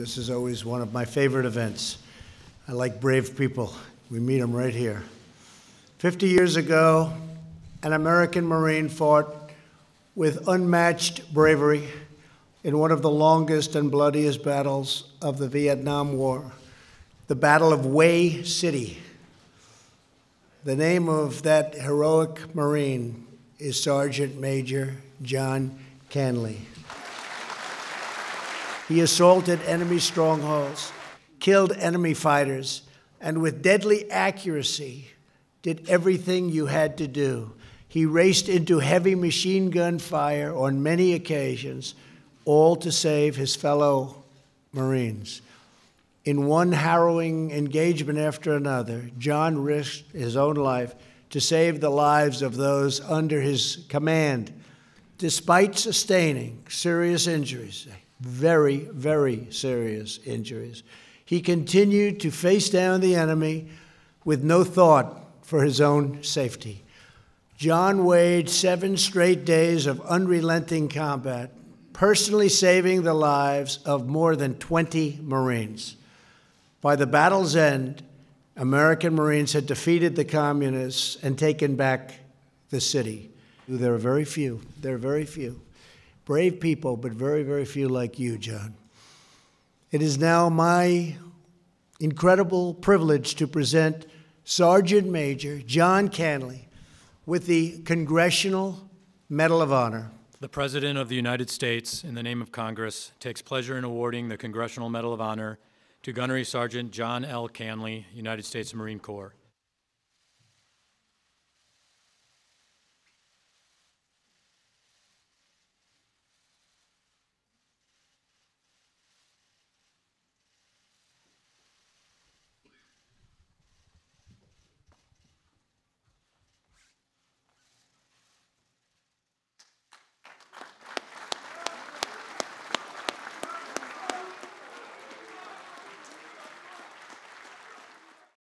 This is always one of my favorite events. I like brave people. We meet them right here. 50 years ago, an American Marine fought with unmatched bravery in one of the longest and bloodiest battles of the Vietnam War, the Battle of Hue City. The name of that heroic Marine is Sergeant Major John Canley. He assaulted enemy strongholds, killed enemy fighters, and with deadly accuracy did everything you had to do. He raced into heavy machine gun fire on many occasions, all to save his fellow Marines. In one harrowing engagement after another, John risked his own life to save the lives of those under his command, despite sustaining serious injuries, very, very serious injuries. He continued to face down the enemy with no thought for his own safety. John waged seven straight days of unrelenting combat, personally saving the lives of more than 20 Marines. By the battle's end, American Marines had defeated the communists and taken back the city. There are very few. There are very few. Brave people, but very, very few like you, John. It is now my incredible privilege to present Sergeant Major John Canley with the Congressional Medal of Honor. The President of the United States, in the name of Congress, takes pleasure in awarding the Congressional Medal of Honor to Gunnery Sergeant John L. Canley, United States Marine Corps.